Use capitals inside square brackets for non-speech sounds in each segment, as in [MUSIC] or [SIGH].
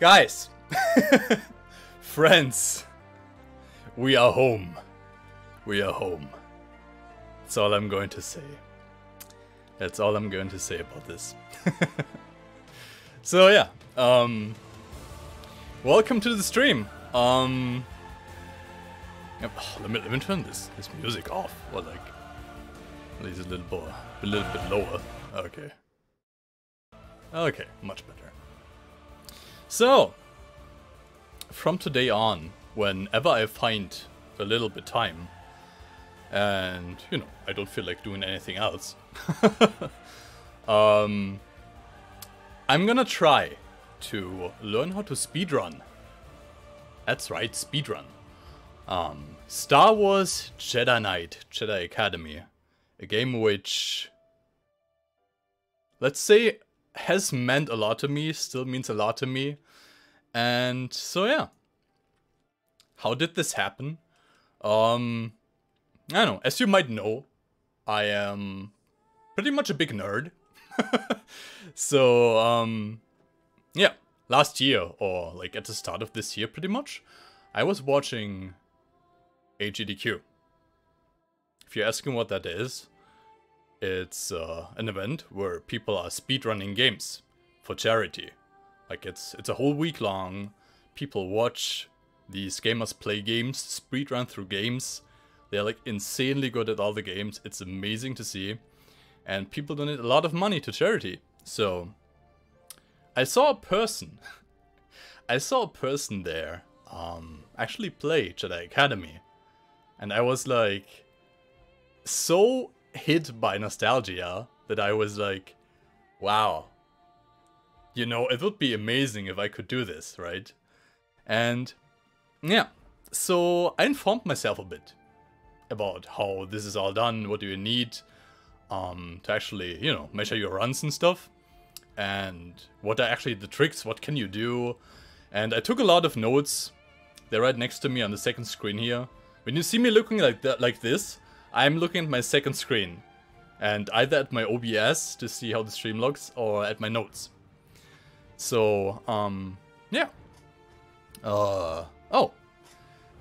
Guys, [LAUGHS] friends, we are home. We are home. That's all I'm going to say. That's all I'm going to say about this. [LAUGHS] so yeah, um, welcome to the stream. Um, yep, let me let me turn this this music off. Or like, at least a little more, a little bit lower. Okay. Okay, much better. So, from today on, whenever I find a little bit time, and, you know, I don't feel like doing anything else, [LAUGHS] um, I'm gonna try to learn how to speedrun. That's right, speedrun. Um, Star Wars Jedi Knight, Jedi Academy. A game which, let's say, has meant a lot to me, still means a lot to me. And so yeah. How did this happen? Um I don't know, as you might know, I am pretty much a big nerd. [LAUGHS] so um yeah, last year or like at the start of this year pretty much, I was watching AGDQ. If you're asking what that is, it's uh, an event where people are speedrunning games for charity. Like it's it's a whole week long. People watch these gamers play games, speedrun through games. They're like insanely good at all the games. It's amazing to see. And people donate a lot of money to charity. So I saw a person. [LAUGHS] I saw a person there um actually play Jedi Academy. And I was like so hit by nostalgia that I was like, wow. You know, it would be amazing if I could do this, right? And yeah, so I informed myself a bit about how this is all done, what do you need um, to actually, you know, measure your runs and stuff. And what are actually the tricks, what can you do? And I took a lot of notes. They're right next to me on the second screen here. When you see me looking like that, like this, I'm looking at my second screen. And either at my OBS to see how the stream looks or at my notes. So, um, yeah. Uh, oh.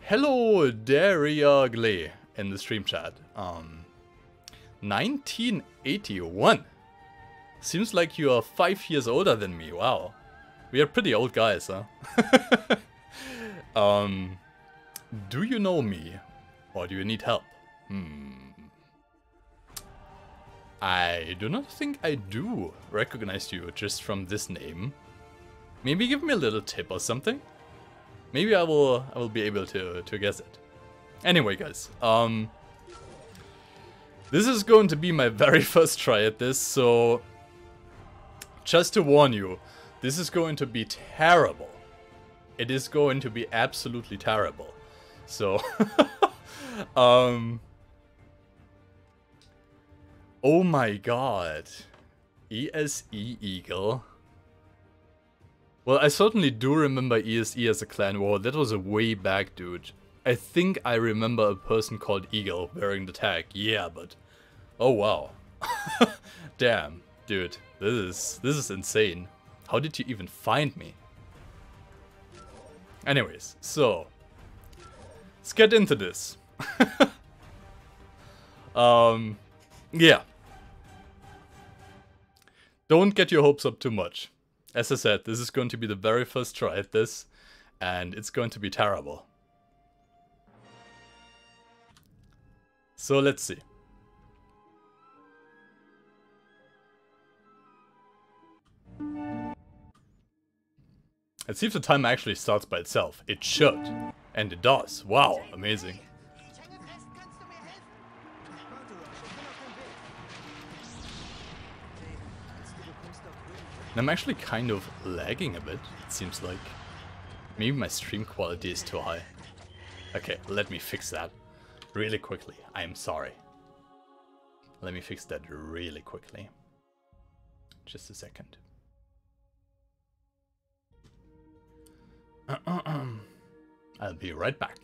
Hello, Ugly in the stream chat. Um, 1981. Seems like you are five years older than me. Wow. We are pretty old guys, huh? [LAUGHS] um, do you know me? Or do you need help? Hmm. I do not think I do recognize you just from this name. Maybe give me a little tip or something? Maybe I will I will be able to, to guess it. Anyway guys, um This is going to be my very [LAUGHS] first try at this, so just to warn you, this is going to be terrible. It is going to be absolutely terrible. So [LAUGHS] um Oh my god. ESE Eagle. Well, I certainly do remember ESE as a clan war. That was a way back, dude. I think I remember a person called Eagle wearing the tag. Yeah, but... Oh, wow. [LAUGHS] Damn, dude. This is, this is insane. How did you even find me? Anyways, so... Let's get into this. [LAUGHS] um, yeah. Don't get your hopes up too much. As I said, this is going to be the very first try at this, and it's going to be terrible. So let's see. Let's see if the timer actually starts by itself. It should. And it does. Wow, amazing. I'm actually kind of lagging a bit, it seems like. Maybe my stream quality is too high. Okay, let me fix that really quickly. I am sorry. Let me fix that really quickly. Just a second. [CLEARS THROAT] I'll be right back.